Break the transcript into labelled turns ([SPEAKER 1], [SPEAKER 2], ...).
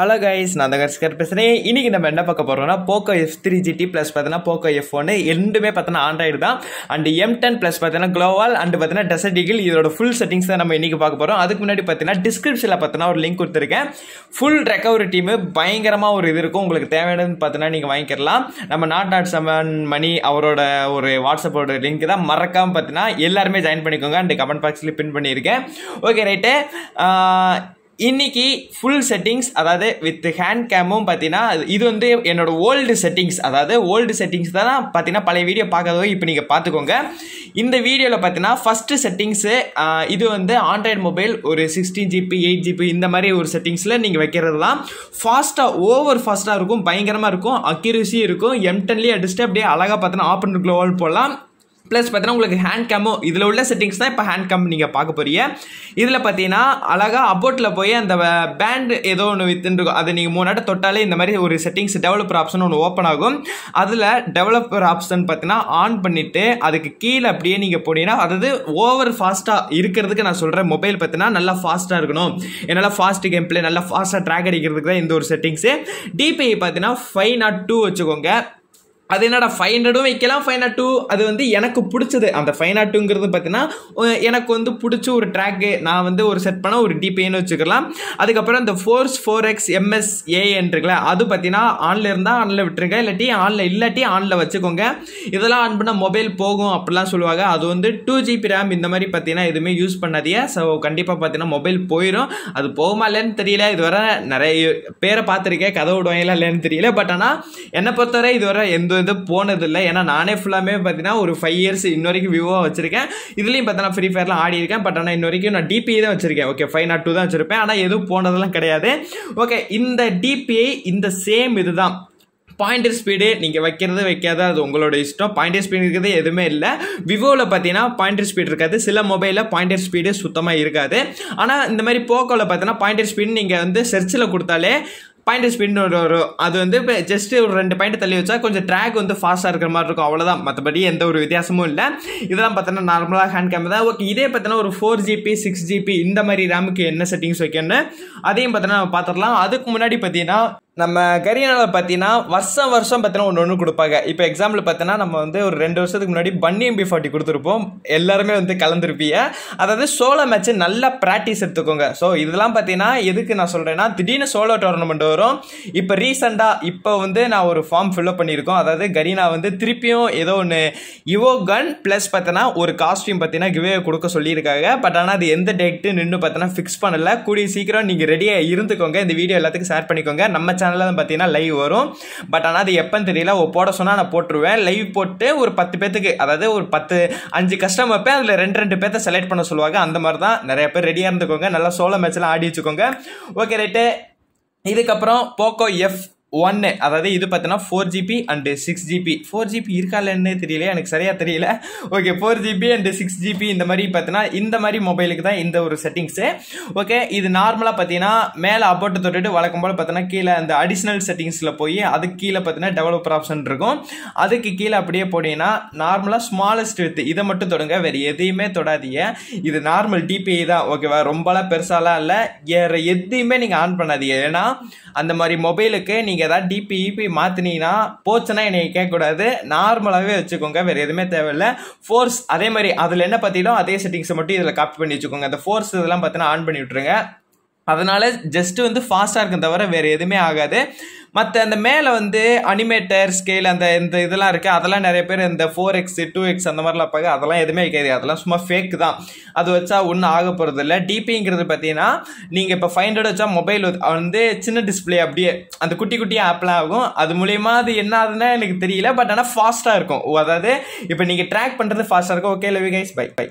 [SPEAKER 1] Hello guys நான் தான் கர்ஸ்கர் பேசுகிறேன் இன்றைக்கி நம்ம என்ன பார்க்க போகிறோம்னா Poco F three GT plus பார்த்தீங்கன்னா போக்கோ எஃப் ஒன்று ரெண்டுமே பார்த்தீங்கன்னா ஆண்ட்ராய்டு தான். அண்ட் எம் டென் ப்ளஸ் பார்த்தீங்கன்னா க்ளோவால் அண்ட் பார்த்தீங்கன்னா டெசர்ட் இதோட ஃபுல் செட்டிங்ஸ் தான் நம்ம இன்றைக்கி பார்க்க போகிறோம் அதுக்கு முன்னாடி பார்த்தீங்கன்னா டிஸ்கிரிப்ஷனில் பார்த்தீங்கன்னா ஒரு லிங்க் கொடுத்துருக்கேன். ஃபுல் ரெக்கவரி டீமு பயங்கரமாக ஒரு இது இருக்கும். உங்களுக்கு தேவையானது பார்த்தீங்கன்னா நீங்கள் வாங்கிக்கலாம். நம்ம நாட் நாட் செவன் மணி அவரோட ஒரு வாட்ஸ்அப்போட லிங்க் தான். மறக்காமல் பார்த்தீங்கன்னா எல்லாருமே ஜாயின் பண்ணிக்கோங்க. அண்ட் கமெண்ட் பாக்ஸில் பின் பண்ணியிருக்கேன். ஓகே ரைட்டு இன்னைக்கு ஃபுல் செட்டிங்ஸ் அதாவது வித் ஹேண்ட் கேமும் பார்த்தீங்கன்னா இது வந்து என்னோட ஓல்டு செட்டிங்ஸ் அதாவது ஓல்டு செட்டிங்ஸ் தான் பார்த்தீங்கன்னா பழைய வீடியோ பார்க்கறதோ இப்போ நீங்கள் பார்த்துக்கோங்க இந்த வீடியோவில் பார்த்தீங்கன்னா ஃபஸ்ட்டு செட்டிங்ஸு இது வந்து ஆண்ட்ராய்டு மொபைல் ஒரு சிக்ஸ்டீன் ஜிபி எயிட் ஜிபி இந்த மாதிரி ஒரு செட்டிங்ஸில் நீங்கள் வைக்கிறது தான் ஃபாஸ்ட்டாக ஓவர் ஃபாஸ்ட்டாக இருக்கும் பயங்கரமாக இருக்கும் அக்யூரசி இருக்கும் எம்டன்லேயே அடிச்சுட்டு அப்படியே அழகாக பார்த்தீங்கன்னா ஆப்பன் க்ளோவல் போடலாம். ப்ளஸ் பார்த்தீங்கன்னா உங்களுக்கு ஹேண்ட் கேமோ இதில் உள்ள செட்டிங்ஸ் தான் இப்போ ஹேண்ட் கேம் நீங்கள் பார்க்க போறீங்க. இதில் பார்த்தீங்கன்னா அழகாக அபோட்டில் போய் அந்த பேண்ட் ஏதோ ஒன்று வித்துருக்கும் அதை நீங்கள் மூணு நாட்டை தொட்டாலே இந்த மாதிரி ஒரு செட்டிங்ஸ் டெவலப்பர் ஆப்ஷன் ஒன்று ஓப்பன் ஆகும். அதில் டெவலப்பர் ஆப்ஷன் பார்த்தீங்கன்னா ஆன் பண்ணிவிட்டு அதுக்கு கீழே அப்படியே நீங்கள் போனீங்கன்னா அதாவது ஓவர் ஃபாஸ்ட்டாக இருக்கிறதுக்கு நான் சொல்கிறேன் மொபைல் பார்த்தீங்கன்னா நல்லா ஃபாஸ்ட்டாக இருக்கணும். என்னால் ஃபாஸ்ட் கேம் பிளே நல்லா ஃபாஸ்ட்டாக ட்ராக் அடிக்கிறதுக்கு தான் இந்த ஒரு செட்டிங்ஸு டிபிஐ பார்த்தீங்கன்னா ஃபைவ் நாட் டூ வச்சுக்கோங்க. அது என்னடா ஃபைவ் ஹண்ட்ரடும் வைக்கலாம் ஃபைவ் நாட் டூ அது வந்து எனக்கு பிடிச்சது. அந்த ஃபைவ் நாட் டூங்கிறது பார்த்தீங்கன்னா எனக்கு வந்து பிடிச்ச ஒரு ட்ராக்கு நான் வந்து ஒரு செட் பண்ண ஒரு டிபின்னு வச்சுக்கலாம். அதுக்கப்புறம் இந்த force four X MS AN இருக்குல்ல அது பார்த்தீங்கன்னா ஆனில் இருந்தால் ஆனில் விட்டுருங்க இல்லாட்டி ஆனில் இல்லாட்டி ஆனில் வச்சுக்கோங்க. இதெல்லாம் ஆன் பண்ணால் மொபைல் போகும் அப்படிலாம் சொல்லுவாங்க. அது வந்து டூ ஜிபி ரேம் இந்த மாதிரி பார்த்தீங்கன்னா எதுவுமே யூஸ் பண்ணாதீங்க. ஸோ கண்டிப்பாக பார்த்தீங்கன்னா மொபைல் போயிடும் அது போகுமா இல்லைன்னு தெரியல. இதுவரை நிறைய பேரை பார்த்துருக்கேன். கதை விடுவாங்களா இல்லைன்னு தெரியல. பட் ஆனால் என்னை பொறுத்தவரை இதுவரை எந்த இது போனதில்லை. ஏன்னா நானே ஃபுல்லாமே பார்த்தீங்கன்னா ஒரு ஃபைவ் இயர்ஸ் இன்ன வரைக்கும் விவோவாக வச்சிருக்கேன். இதுலேயும் பார்த்தீங்கன்னா ஃப்ரீ ஃபயர்லாம் ஆடி இருக்கேன். பட் ஆனால் இன்ன வரைக்கும் நான் டிபிஐ தான் வச்சிருக்கேன். ஓகே ஃபைவ் நாட் டூ தான் வச்சிருப்பேன். ஆனால் எதுவும் போனதெல்லாம் கிடையாது. ஓகே இந்த டிபிஐ இந்த சேம் இதுதான். பாயிண்டர் ஸ்பீடு நீங்கள் வைக்கிறது வைக்காத அது உங்களோட இஷ்டம். பாயிண்டர் ஸ்பீடு இருக்கிறது எதுவுமே இல்லை. விவோவில் பார்த்தீங்கன்னா பாயிண்டர் ஸ்பீடு இருக்காது. சில மொபைலில் பாயிண்டர் ஸ்பீடு சுத்தமாக இருக்காது. ஆனால் இந்த மாதிரி போக்கோவில் பார்த்தீங்கன்னா பாயிண்டர் ஸ்பீடு நீங்கள் வந்து செர்ச்சில் கொடுத்தாலே பாயிண்ட் ஸ்பீட்னு ஒரு வரும் அது வந்து இப்போ ஜஸ்ட் ஒரு ரெண்டு பாயிண்ட் தள்ளி வச்சா கொஞ்சம் ட்ராக் வந்து ஃபாஸ்ட்டாக இருக்கிற மாதிரி இருக்கும். அவ்வளோதான் மற்றபடி எந்த ஒரு வித்தியாசமும் இல்லை. இதெல்லாம் பார்த்தோன்னா நார்மலாக ஹேண்ட் கேமரா தான். ஓகே இதே பார்த்தோன்னா ஒரு ஃபோர் ஜிபி சிக்ஸ் ஜிபி இந்த மாதிரி ரேமுக்கு என்ன செட்டிங்ஸ் வைக்கணும்னு அதையும் பார்த்தோன்னா நம்ம பார்த்துடலாம். அதுக்கு முன்னாடி பார்த்தீங்கன்னா நம்ம கரியனாவில் பார்த்தீங்கன்னா வருஷம் வருஷம் பார்த்தீங்கன்னா ஒன்று ஒன்று கொடுப்பாங்க. இப்போ எக்ஸாம்பிள் பார்த்தீங்கன்னா நம்ம வந்து ஒரு ரெண்டு வருஷத்துக்கு முன்னாடி பன்னி எம்பி ஃபார்ட்டி கொடுத்துருப்போம். எல்லாருமே வந்து கலந்துருப்பீங்க. அதாவது சோலோ மேட்ச்சு நல்லா ப்ராக்டிஸ் எடுத்துக்கோங்க. ஸோ இதெல்லாம் பார்த்தீங்கன்னா எதுக்கு நான் சொல்கிறேன்னா திடீர்னு சோலோ டோர்னமெண்ட் வரும். இப்போ ரீசெண்டாக இப்போ வந்து நான் ஒரு ஃபார்ம் ஃபில்அப் பண்ணியிருக்கோம். அதாவது கரீனா வந்து திருப்பியும் ஏதோ ஒன்று இவோ கன் ப்ளஸ் பார்த்தீங்கன்னா ஒரு காஸ்டியூம் பார்த்தீங்கன்னா கிவே கொடுக்க சொல்லியிருக்காங்க. பட் ஆனால் அது எந்த டேட்டு நின்று பார்த்தீங்கன்னா ஃபிக்ஸ் பண்ணலை. கூடிய சீக்கிரம் நீங்கள் ரெடியாக இருந்துக்கோங்க. இந்த வீடியோ எல்லாத்துக்கும் ஷேர் பண்ணிக்கோங்க. நம்ம சேனலில் தான் பார்த்தீங்கன்னா லைவ் வரும். பட் ஆனால் அது எப்போன்னு தெரியல. போட சொன்னால் நான் போட்டுருவேன். லைவ் போட்டு ஒரு பத்து பேத்துக்கு அதாவது ஒரு பத்து அஞ்சு கஸ்டம் வைப்பேன் அதில் ரெண்டு ரெண்டு பேர்த்த செலக்ட் பண்ண சொல்லுவாங்க. அந்த மாதிரி தான் நிறைய பேர் ரெடியாக இருந்துக்கோங்க. நல்லா சோலோ மேட்ச்லாம் ஆடி வச்சுக்கோங்க. ஓகே ரைட்டு இதுக்கப்புறம் போக்கோ எஃப் ஒன்னு அதாவது இது பார்த்தீங்கன்னா four GB and six GB four GB இருக்கா இல்லைன்னு தெரியல எனக்கு சரியாக தெரியல. Okay four GB and six GB இந்த மாதிரி பார்த்தீங்கன்னா இந்த மாதிரி மொபைலுக்கு தான் இந்த ஒரு செட்டிங்ஸு ஓகே இது நார்மலாக பார்த்தீங்கன்னா மேலே அபோட்டு தொட்டுட்டு வழக்கம் போல் பார்த்தீங்கன்னா கீழே அந்த அடிஷ்னல் செட்டிங்ஸில் போய் அதுக்கு கீழே பார்த்தீங்கன்னா டெவலப்பர் ஆப்ஷன் இருக்கும். அதுக்கு கீழே அப்படியே போனீங்கன்னா நார்மலாக ஸ்மாலஸ்ட் வித் இதை மட்டும் தொடங்க வேறு எதையுமே தொடாதீங்க. இது நார்மல் டிபிஐ தான் ஓகேவா ரொம்பலாம் பெருசாலாம் இல்லை. வேறு எதையுமே நீங்கள் ஆன் பண்ணாதீங்க. ஏன்னா அந்த மாதிரி மொபைலுக்கு நீங்கள் நீங்கள் ஏதாவது டிபி இபி மாற்றினீங்கன்னா போச்சுன்னா என்னை கேட்கக்கூடாது. நார்மலாகவே வச்சுக்கோங்க. வேறு எதுவுமே தேவையில்லை. ஃபோர்ஸ் அதே மாதிரி அதில் என்ன பார்த்தீங்களோ அதே செட்டிங்ஸை மட்டும் இதில் காப்பி பண்ணி வச்சுக்கோங்க. அந்த ஃபோர்ஸ் இதெல்லாம் பார்த்தீங்கன்னா ஆன் பண்ணி விட்ருங்க அதனால ஜஸ்ட் வந்து ஃபாஸ்ட்டாக இருக்கும் தவிர வேறு எதுவுமே ஆகாது. மற்ற அந்த மேலே வந்து அனிமேட்டர் ஸ்கேல் அந்த இந்த இதெல்லாம் இருக்குது அதெல்லாம் நிறைய பேர் இந்த ஃபோர் எக்ஸ் டூ எக்ஸ் அந்த மாதிரிலாம் பார்க்க அதெல்லாம் எதுவுமே வைக்காது. அதெல்லாம் சும்மா ஃபேக் தான். அது வச்சா ஒன்றும் ஆக போகிறது இல்லை. டிபிங்கிறது பார்த்தீங்கன்னா நீங்கள் இப்போ ஃபைவ் ஹண்ட்ரட் வச்சா மொபைல் வந்து சின்ன டிஸ்பிளே அப்படியே அந்த குட்டி குட்டி ஆப்லாம் ஆகும். அது மூலியமாக அது என்ன ஆகுதுன்னா எனக்கு தெரியல. பட் ஆனால் ஃபாஸ்ட்டாக இருக்கும். அதாவது இப்போ நீங்கள் ட்ராக் பண்ணுறது ஃபாஸ்ட்டாக இருக்கும். Okay love you guys bye bye